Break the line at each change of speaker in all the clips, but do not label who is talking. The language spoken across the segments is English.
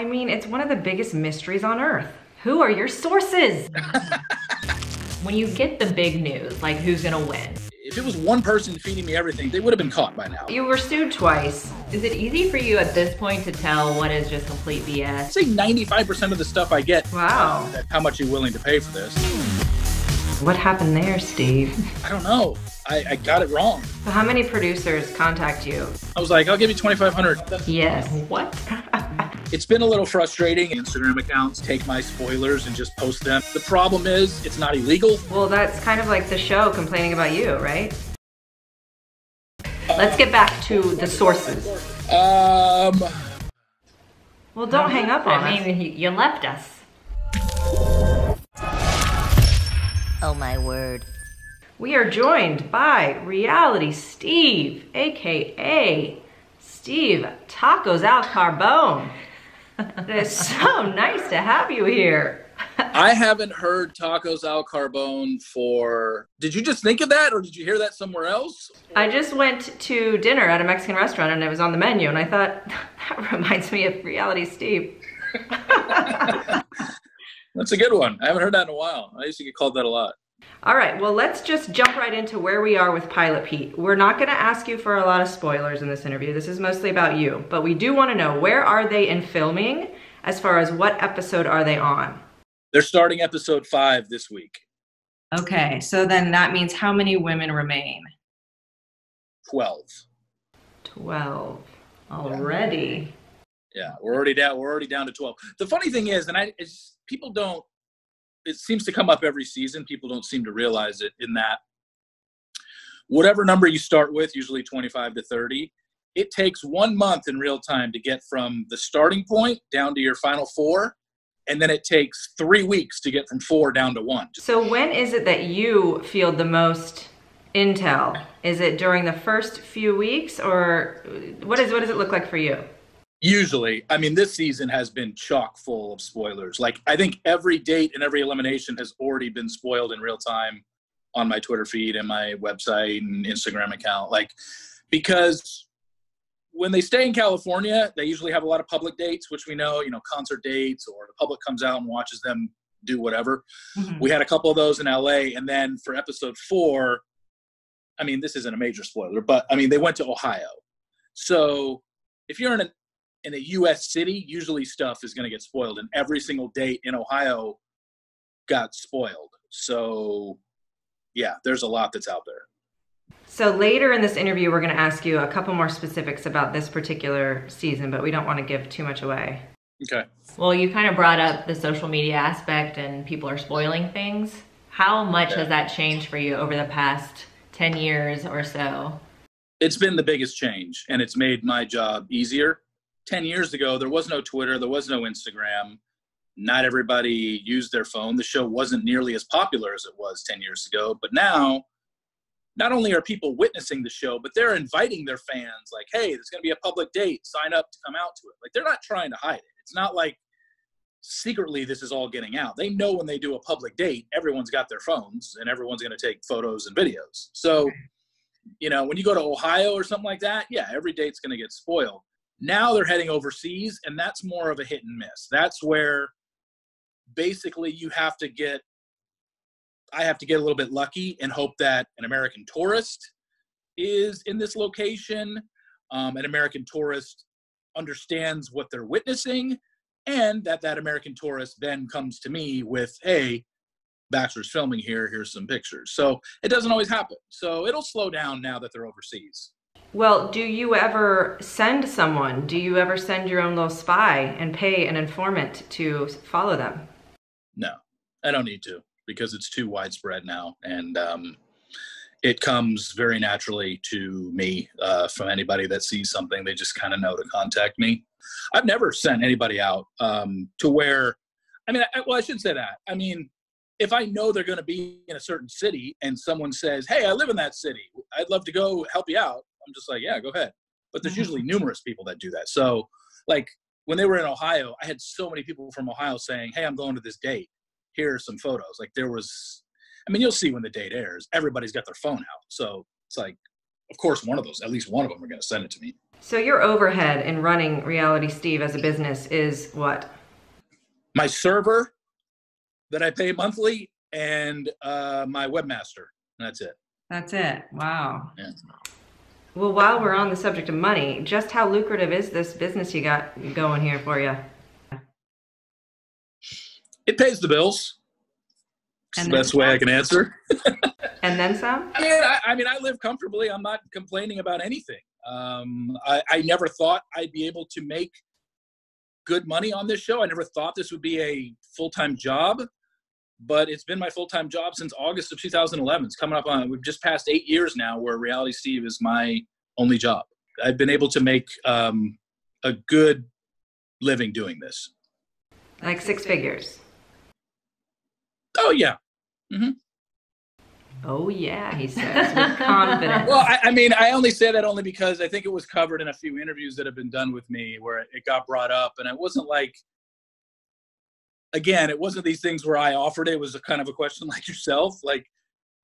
I mean, it's one of the biggest mysteries on earth. Who are your sources? when you get the big news, like who's gonna win,
If it was one person feeding me everything, they would have been caught by now.
you were sued twice. Is it easy for you at this point to tell what is just complete BS?
I'd say 95% of the stuff I get,
Wow.
uh, how much are you willing to pay for this?
What happened there, Steve?
I don't know. I, I got it wrong.
So how many producers contact you?
I was like, I'll give you 2500
Yes. What?
It's been a little frustrating. Instagram accounts take my spoilers and just post them. The problem is, it's not illegal.
well, that's kind of like the show complaining about you, right? Let's get back to the sources.
Um,
Well, don't hang up on
I mean, you- you left us.
Oh my word.
We are joined by Reality Steve, aka Steve Tacos Al Carbone. It is so nice to have you here.
I haven't heard tacos al carbone for. Did you just think of that, or did you hear that somewhere else?
I just went to dinner at a Mexican restaurant and it was on the menu, and I thought that reminds me of Reality Steve.
That's a good one. I haven't heard that in a while. I used to get called that a lot.
All right, well, let's just jump right into where we are with Pilot Pete. We're not going to ask you for a lot of spoilers in this interview. This is mostly about you, but we do want to know where are they in filming as far as what episode are they on?
They're starting episode five this week.
Okay, so then that means how many women remain?
12.
12 already.
Yeah, we're already down. We're already down to 12. The funny thing is, and I, people don't. It seems to come up every season. People don't seem to realize it. In that, whatever number you start with, usually 25 to 30, it takes one month in real time to get from the starting point down to your final four, and then it takes three weeks to get from four down to one.
So when is it that you feel the most intel? Is it during the first few weeks or what is what does it look like for you?
Usually, I mean, this season has been chock full of spoilers. Like, I think every date and every elimination has already been spoiled in real time on my Twitter feed and my website and Instagram account. Like, because when they stay in California, they usually have a lot of public dates, which we know, you know, concert dates or the public comes out and watches them do whatever. Mm-hmm. We had a couple of those in LA. And then for episode four, I mean, this isn't a major spoiler, but I mean, they went to Ohio. So if you're in a in a U.S. city, usually stuff is going to get spoiled, and every single date in Ohio got spoiled. So, yeah, there's a lot that's out there.
So later in this interview we're going to ask you a couple more specifics about this particular season, but we don't want to give too much away.
Okay.
Well, you kind of brought up the social media aspect and people are spoiling things. How much has that changed for you over the past 10 years or so?
It's been the biggest change, and it's made my job easier. 10 years ago, there was no Twitter, there was no Instagram. Not everybody used their phone. The show wasn't nearly as popular as it was 10 years ago. But now, not only are people witnessing the show, but they're inviting their fans, like, hey, there's going to be a public date, sign up to come out to it. Like, they're not trying to hide it. It's not like secretly this is all getting out. They know when they do a public date, everyone's got their phones and everyone's going to take photos and videos. So, you know, when you go to Ohio or something like that, yeah, every date's going to get spoiled. Now they're heading overseas, and that's more of a hit and miss. That's where basically you have to get, I have to get a little bit lucky and hope that an American tourist is in this location, um, an American tourist understands what they're witnessing, and that that American tourist then comes to me with, hey, Bachelor's filming here, here's some pictures. So it doesn't always happen. So it'll slow down now that they're overseas.
Well, do you ever send someone? Do you ever send your own little spy and pay an informant to follow them?
No, I don't need to because it's too widespread now, and um, it comes very naturally to me uh, from anybody that sees something. They just kind of know to contact me. I've never sent anybody out um, to where, I mean, I, well, I shouldn't say that. I mean, if I know they're going to be in a certain city and someone says, "Hey, I live in that city. I'd love to go help you out," I'm just like, "Yeah, go ahead." But there's usually numerous people that do that. So, like when they were in Ohio, I had so many people from Ohio saying, "Hey, I'm going to this date. Here are some photos." Like there was, I mean, you'll see when the date airs. Everybody's got their phone out, so it's like, of course, one of those, at least one of them, are going to send it to me.
So your overhead in running Reality Steve as a business is what?
My server that I pay monthly and uh, my webmaster. That's it.
That's it. Wow.
Yeah.
Well, while we're on the subject of money, just how lucrative is this business you got going here for you?
It pays the bills. It's
And
the best way I can answer.
And then some?
I mean, I, I mean, I live comfortably. I'm not complaining about anything. Um, I, I never thought I'd be able to make good money on this show. I never thought this would be a full time job, but it's been my full time job since August of 2011. It's coming up on, we've just passed eight years now where Reality Steve is my only job. I've been able to make um, a good living doing this.
Like six figures.
Oh, yeah. mm-hmm.
Oh yeah, he says with confidence.
Well, I, I mean, I only say that only because I think it was covered in a few interviews that have been done with me where it got brought up, and it wasn't like, again, it wasn't these things where I offered it. It was a kind of a question like yourself, like,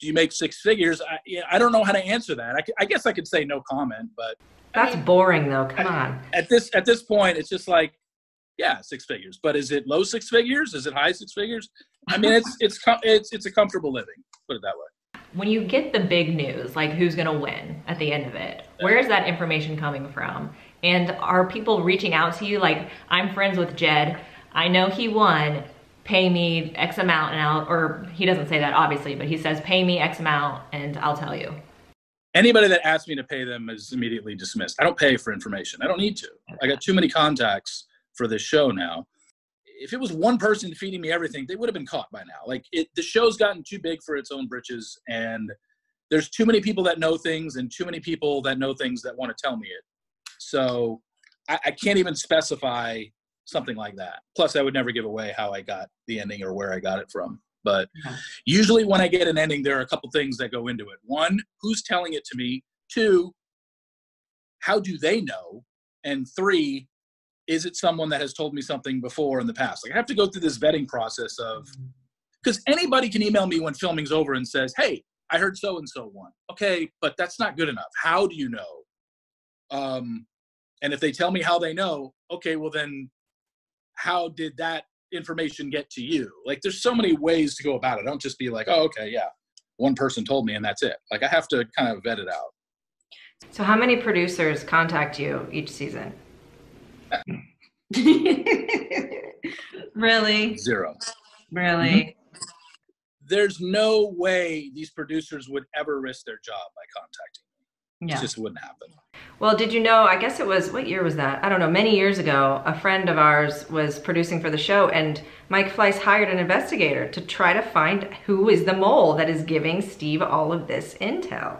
do you make six figures? I, yeah, I don't know how to answer that. I, I guess I could say no comment, but
That's boring though. Come on.
at this at this point, it's just like, yeah, six figures. But is it low six figures? Is it high six figures? I mean, it's it's it's it's a comfortable living. Put it that way.
When you get the big news, like who's going to win at the end of it, where is that information coming from? And are people reaching out to you? Like, I'm friends with Jed. I know he won. Pay me X amount, and I'll, or he doesn't say that obviously, but he says, pay me X amount, and I'll tell you.
anybody that asks me to pay them is immediately dismissed. I don't pay for information. I don't need to. I got too many contacts for this show now. If it was one person feeding me everything, they would have been caught by now. Like it, the show's gotten too big for its own britches, and there's too many people that know things, and too many people that know things that want to tell me it. So I, I can't even specify something like that. Plus, I would never give away how I got the ending or where I got it from. But
Yeah.
usually, when I get an ending, there are a couple things that go into it. One, who's telling it to me? Two, how do they know? And three, is it someone that has told me something before in the past? Like I have to go through this vetting process of because anybody can email me when filming's over and says, "Hey, I heard so and so won." Okay, but that's not good enough. How do you know? Um, and if they tell me how they know, okay, well then, how did that information get to you? Like, there's so many ways to go about it. Don't just be like, "Oh, okay, yeah, one person told me and that's it." Like, I have to kind of vet it out.
So how many producers contact you each season? really?
Zero.
Really? Mm-hmm.
There's no way these producers would ever risk their job by contacting me.
Yeah.
It just wouldn't happen.
Well, did you know? I guess it was, what year was that? I don't know. Many years ago, a friend of ours was producing for the show, and Mike Fleiss hired an investigator to try to find who is the mole that is giving Steve all of this intel.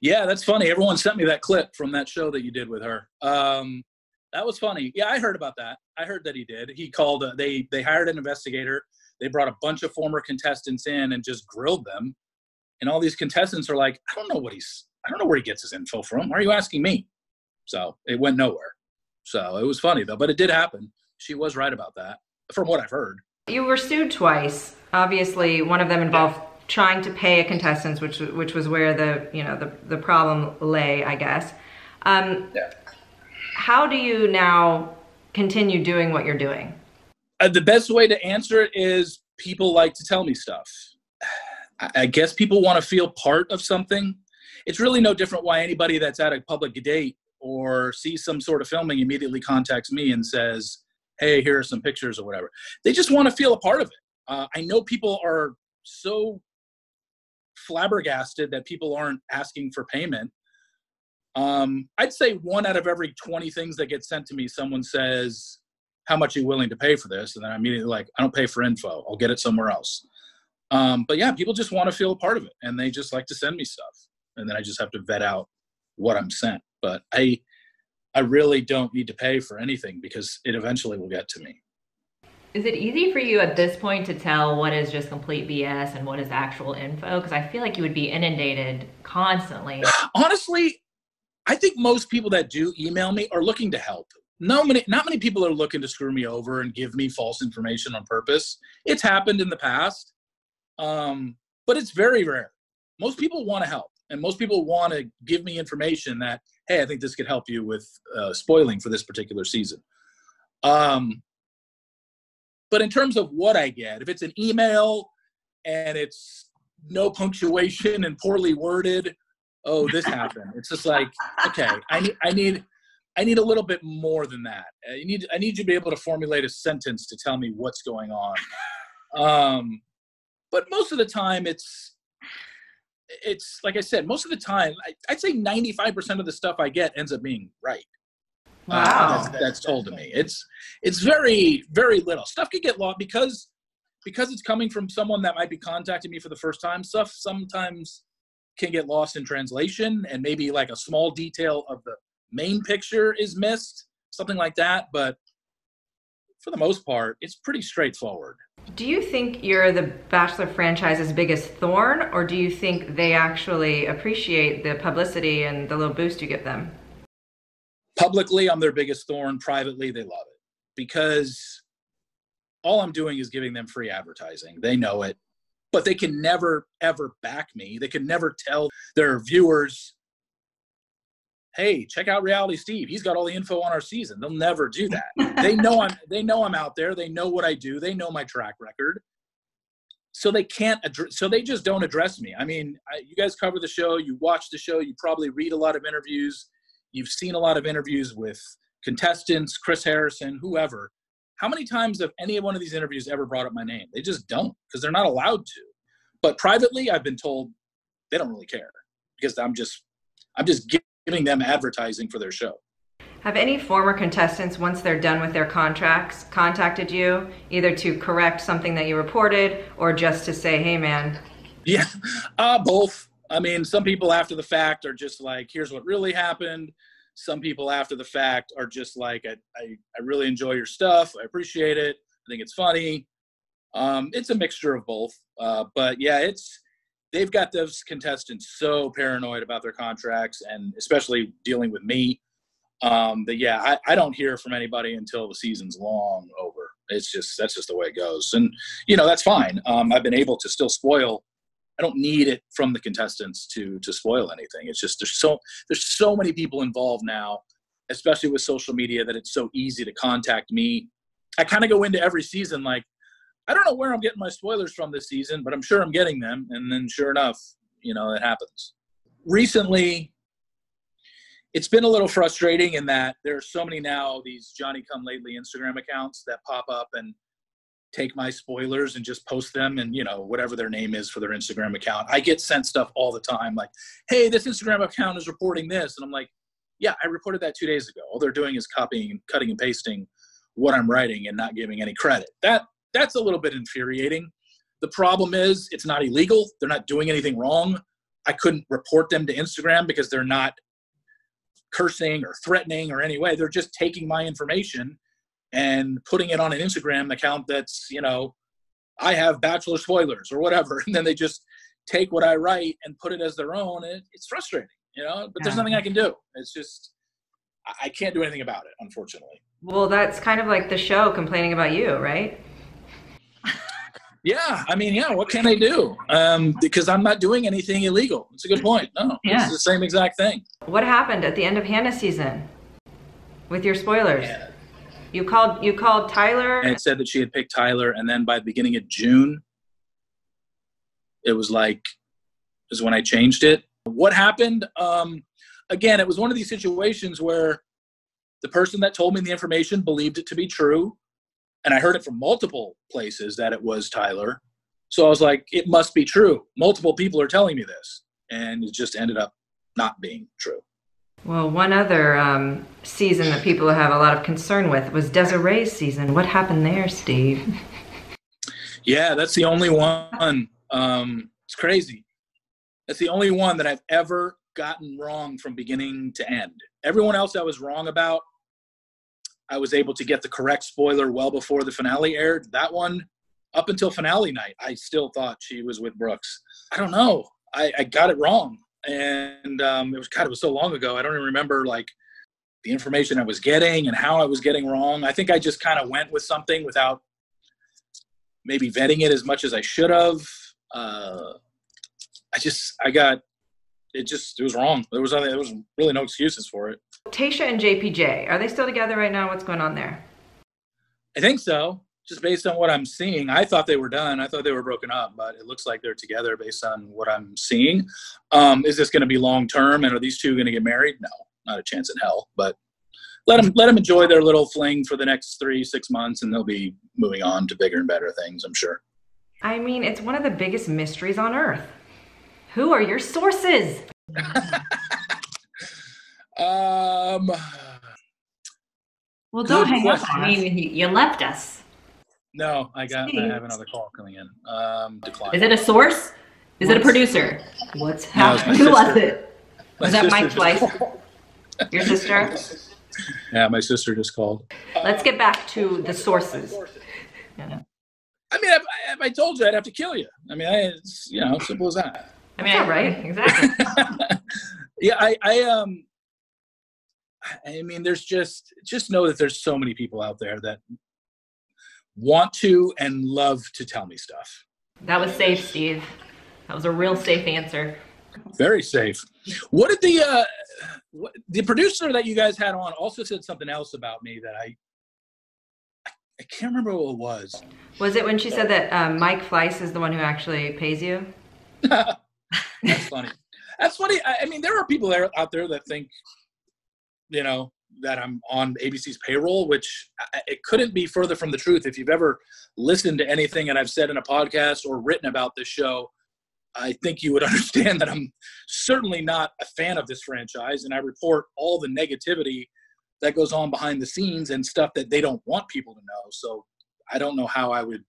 Yeah, that's funny. Everyone sent me that clip from that show that you did with her. Um, that was funny. Yeah, I heard about that. I heard that he did. He called. Uh, they they hired an investigator. They brought a bunch of former contestants in and just grilled them. And all these contestants are like, I don't know what he's. I don't know where he gets his info from. Why are you asking me? So it went nowhere. So it was funny though, but it did happen. She was right about that, from what I've heard.
You were sued twice. Obviously, one of them involved trying to pay a contestant, which which was where the you know the the problem lay, I guess. Um,
Yeah.
How do you now continue doing what you're doing?
Uh, the best way to answer it is people like to tell me stuff. I guess people want to feel part of something. It's really no different why anybody that's at a public date or sees some sort of filming immediately contacts me and says, "Hey, here are some pictures or whatever." They just want to feel a part of it. Uh, I know people are so flabbergasted that people aren't asking for payment. Um, I'd say one out of every 20 things that get sent to me, someone says, how much are you willing to pay for this? And then I'm immediately like, I don't pay for info. I'll get it somewhere else. Um, but yeah, people just want to feel a part of it and they just like to send me stuff. And then I just have to vet out what I'm sent. But I, I really don't need to pay for anything because it eventually will get to me.
Is it easy for you at this point to tell what is just complete BS and what is actual info? Because I feel like you would be inundated constantly.
Honestly, I think most people that do email me are looking to help. No many, not many people are looking to screw me over and give me false information on purpose. It's happened in the past, um, but it's very rare. Most people want to help. And most people want to give me information that hey i think this could help you with uh, spoiling for this particular season. Um, but in terms of what i get if it's an email and it's no punctuation and poorly worded oh this happened. It's just like okay i need i need i need a little bit more than that. I need i need you to be able to formulate a sentence to tell me what's going on. Um, but most of the time it's it's like I said, most of the time, I, would say 95% of the stuff I get ends up being right.
Wow.
Uh, that's, that's, told to me. It's, it's very, very little stuff could get lost because, because it's coming from someone that might be contacting me for the first time. Stuff sometimes can get lost in translation and maybe like a small detail of the main picture is missed, something like that. But for the most part, it's pretty straightforward.
Do you think you're the Bachelor franchise's biggest thorn, or do you think they actually appreciate the publicity and the little boost you give them?
Publicly, I'm their biggest thorn. Privately, they love it because all I'm doing is giving them free advertising. They know it, but they can never, ever back me. They can never tell their viewers hey, check out Reality Steve. He's got all the info on our season. They'll never do that. they know I'm they know I'm out there. They know what I do. They know my track record. So they can't address, so they just don't address me. I mean, I, you guys cover the show, you watch the show, you probably read a lot of interviews. You've seen a lot of interviews with contestants, Chris Harrison, whoever. How many times have any one of these interviews ever brought up my name? They just don't because they're not allowed to. But privately, I've been told they don't really care because I'm just I'm just giving them advertising for their show.
Have any former contestants, once they're done with their contracts, contacted you either to correct something that you reported or just to say, hey, man?
Yeah, uh, both. I mean, some people after the fact are just like, here's what really happened. Some people after the fact are just like, I, I, I really enjoy your stuff. I appreciate it. I think it's funny. Um, it's a mixture of both. Uh, but yeah, it's they've got those contestants so paranoid about their contracts and especially dealing with me. Um, that yeah I, I don't hear from anybody until the season's long over. It's just that's just the way it goes. And you know that's fine. Um, i've been able to still spoil i don't need it from the contestants to to spoil anything. It's just there's so there's so many people involved now especially with social media that it's so easy to contact me. I kind of go into every season like I don't know where I'm getting my spoilers from this season, but I'm sure I'm getting them. And then sure enough, you know, it happens. Recently, it's been a little frustrating in that there are so many now these Johnny Come Lately Instagram accounts that pop up and take my spoilers and just post them and you know whatever their name is for their Instagram account. I get sent stuff all the time like, "Hey, this Instagram account is reporting this," and I'm like, "Yeah, I reported that two days ago. All they're doing is copying, cutting, and pasting what I'm writing and not giving any credit." That that's a little bit infuriating. The problem is it's not illegal. They're not doing anything wrong. I couldn't report them to Instagram because they're not cursing or threatening or any way. They're just taking my information and putting it on an Instagram account that's, you know, I have bachelor spoilers or whatever. And then they just take what I write and put it as their own. And it's frustrating, you know, but there's nothing I can do. It's just, I can't do anything about it, unfortunately.
Well, that's kind of like the show complaining about you, right?
Yeah, I mean, yeah. What can they do? Um, because I'm not doing anything illegal. It's a good point. No, yeah. it's the same exact thing.
What happened at the end of Hannah season with your spoilers? Yeah. You called you called Tyler.
And it said that she had picked Tyler, and then by the beginning of June, it was like is when I changed it. What happened? Um, again, it was one of these situations where the person that told me the information believed it to be true and I heard it from multiple places that it was Tyler. So I was like, it must be true. Multiple people are telling me this, and it just ended up not being true.
Well, one other um, season that people have a lot of concern with was Desiree's season. What happened there, Steve?
Yeah, that's the only one. Um, it's crazy. That's the only one that I've ever gotten wrong from beginning to end. Everyone else I was wrong about, I was able to get the correct spoiler well before the finale aired. That one, up until finale night, I still thought she was with Brooks. I don't know. I, I got it wrong, and um, it was God. It was so long ago. I don't even remember like the information I was getting and how I was getting wrong. I think I just kind of went with something without maybe vetting it as much as I should have. Uh, I just I got it just it was wrong. There was there was really no excuses for it.
Tayshia and JPJ, are they still together right now? What's going on there?
I think so. Just based on what I'm seeing, I thought they were done. I thought they were broken up, but it looks like they're together based on what I'm seeing. Um, is this going to be long term, and are these two going to get married? No, not a chance in hell. But let them let them enjoy their little fling for the next three six months, and they'll be moving on to bigger and better things. I'm sure.
I mean, it's one of the biggest mysteries on earth. Who are your sources?
um.
Well, don't
Good
hang up on us. I mean, you, you left us.
No, I got. I have another call coming in. Um, decline.
Is it a source? Is it a producer? What's
No,
happening? Who was it?
My
Was that
sister
Mike
just
Your sister?
Yeah, my sister just called.
Let's get back to the sources.
I mean, if, if I told you, I'd have to kill you. I mean, I, it's you know, simple as that.
I mean,
That's all right.
Exactly.
yeah, I, I, um, I mean, there's just, just know that there's so many people out there that want to and love to tell me stuff.
That was safe, Steve. That was a real safe answer.
Very safe. What did the, uh, what, the producer that you guys had on also said something else about me that I, I can't remember what it was.
Was it when she said that um, Mike Fleiss is the one who actually pays you?
That's funny. That's funny. I, I mean, there are people there out there that think, you know, that I'm on ABC's payroll, which uh, uh, it couldn't be further from the truth. If you've ever listened to anything that I've said in a podcast or written about this show, I think you would understand that I'm certainly not a fan of this franchise, and I report all the negativity that goes on behind the scenes and stuff that they don't want people to know. So I don't know how I would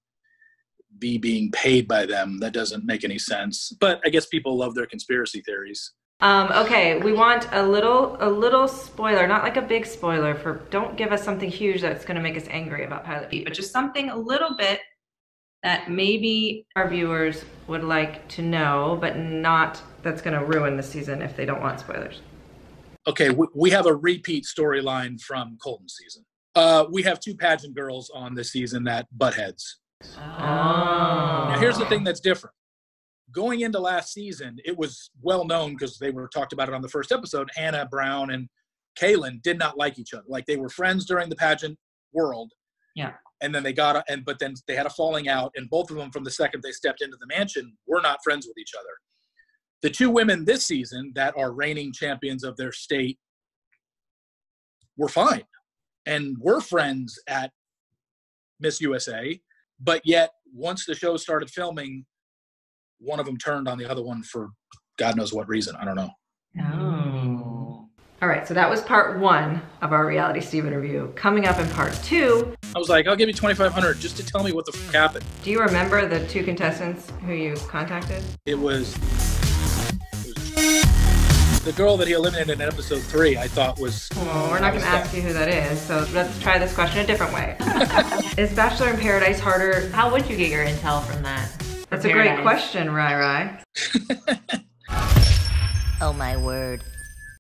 be being paid by them. That doesn't make any sense. But I guess people love their conspiracy theories.
Um, okay, we want a little a little spoiler, not like a big spoiler for don't give us something huge that's gonna make us angry about Pilot Pete, but just something a little bit that maybe our viewers would like to know, but not that's gonna ruin the season if they don't want spoilers.
Okay, we, we have a repeat storyline from Colton season. Uh, we have two pageant girls on this season that butt heads.
Oh.
Now, here's the thing that's different. Going into last season, it was well known because they were talked about it on the first episode. Hannah Brown and Caelynn did not like each other. Like they were friends during the pageant world.
Yeah.
And then they got and but then they had a falling out, and both of them from the second they stepped into the mansion were not friends with each other. The two women this season that are reigning champions of their state were fine, and were friends at Miss USA but yet once the show started filming one of them turned on the other one for god knows what reason i don't know
Oh.
All right, so that was part one of our reality Steve interview. Coming up in part two,
i was like i'll give you 2500 just to tell me what the f- happened
do you remember the two contestants who you contacted?
it was, it was the girl that he eliminated in episode three i thought was
Well, we're not going to ask you who that is, so let's try this question a different way. is Bachelor in Paradise harder?
How would you get your intel from that?
That's a great
Paradise.
question, Ry Ry.
Oh my word.